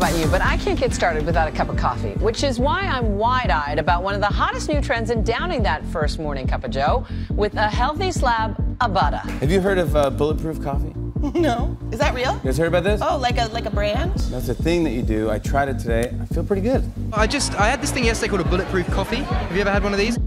about you, but I can't get started without a cup of coffee, which is why I'm wide eyed about one of the hottest new trends in downing that first morning cup of joe with a healthy slab of butter. Have you heard of uh, bulletproof coffee? No. Is that real? You guys heard about this? Oh, like a like a brand? That's a thing that you do. I tried it today. I feel pretty good. I just, I had this thing yesterday called a bulletproof coffee. Have you ever had one of these?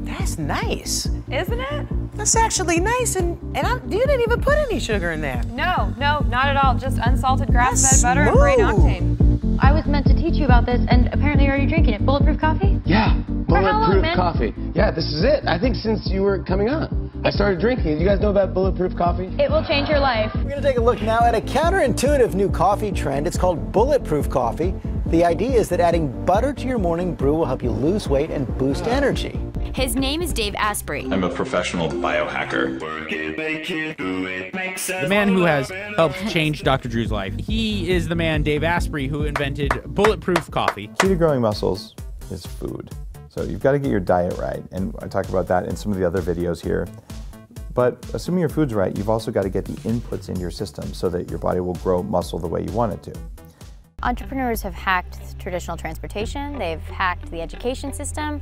That's nice. Isn't it? That's actually nice, and and I, you didn't even put any sugar in there. No, no, not at all. Just unsalted grass-fed That's butter and brain smooth. octane. I was meant to teach you about this, and apparently you're already drinking it. Bulletproof coffee? Yeah, how long, bulletproof coffee. Yeah, this is it. I think since you were coming on, I started drinking it. You guys know about bulletproof coffee? It will change your life. We're going to take a look now at a counterintuitive new coffee trend. It's called bulletproof coffee. The idea is that adding butter to your morning brew will help you lose weight and boost energy. His name is Dave Asprey. I'm a professional biohacker. The man who has helped change Dr. Drew's life. He is the man, Dave Asprey, who invented bulletproof coffee. Key to growing muscles is food. So you've got to get your diet right. And I talk about that in some of the other videos here. But assuming your food's right, you've also got to get the inputs into your system so that your body will grow muscle the way you want it to. Entrepreneurs have hacked traditional transportation, they've hacked the education system.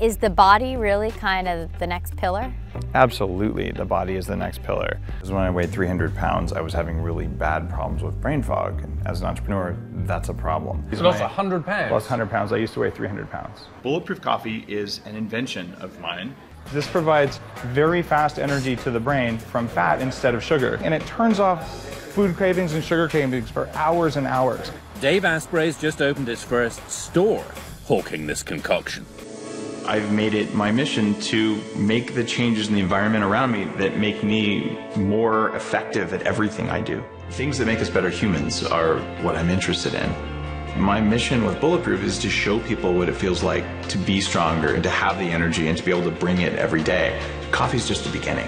Is the body really kind of the next pillar? Absolutely, the body is the next pillar. Because when I weighed 300 pounds, I was having really bad problems with brain fog. And as an entrepreneur, that's a problem. You lost 100 pounds? Lost 100 pounds. I used to weigh 300 pounds. Bulletproof coffee is an invention of mine. This provides very fast energy to the brain from fat instead of sugar. And it turns off food cravings and sugar cravings for hours and hours. Dave Asprey's just opened his first store hawking this concoction. I've made it my mission to make the changes in the environment around me that make me more effective at everything I do. Things that make us better humans are what I'm interested in. My mission with Bulletproof is to show people what it feels like to be stronger and to have the energy and to be able to bring it every day. Coffee's just the beginning.